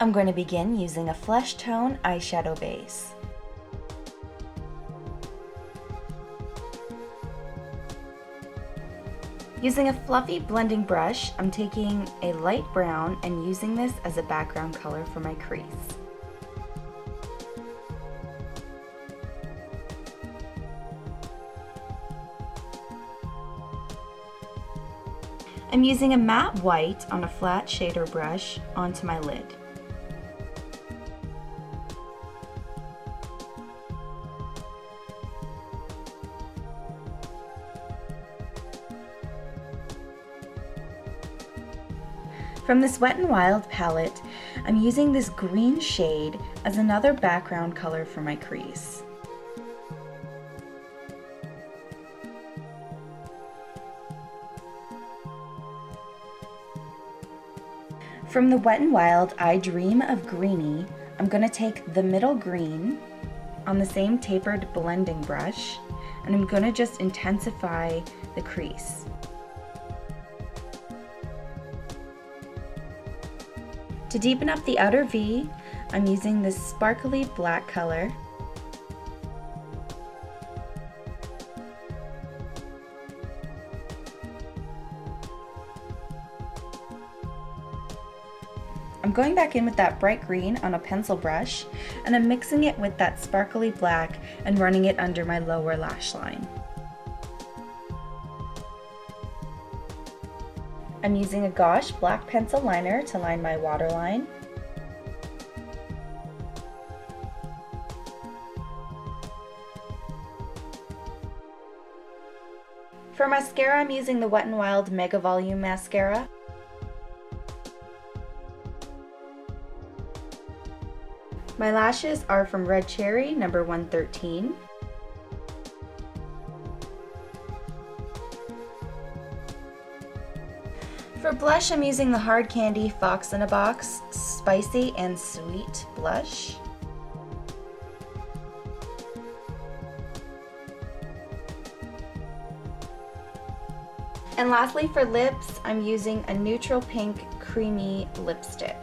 I'm going to begin using a flesh tone eyeshadow base. Using a fluffy blending brush, I'm taking a light brown and using this as a background color for my crease. I'm using a matte white on a flat shader brush onto my lid. From this Wet n Wild palette, I'm using this green shade as another background color for my crease. From the Wet n Wild I Dream of Greeny, I'm going to take the middle green on the same tapered blending brush and I'm going to just intensify the crease. To deepen up the outer V, I'm using this sparkly black color. I'm going back in with that bright green on a pencil brush and I'm mixing it with that sparkly black and running it under my lower lash line. I'm using a Gosh black pencil liner to line my waterline. For mascara, I'm using the Wet n Wild Mega Volume Mascara. My lashes are from Red Cherry, number 113. For blush, I'm using the Hard Candy Fox in a Box Spicy and Sweet Blush. And lastly for lips, I'm using a neutral pink creamy lipstick.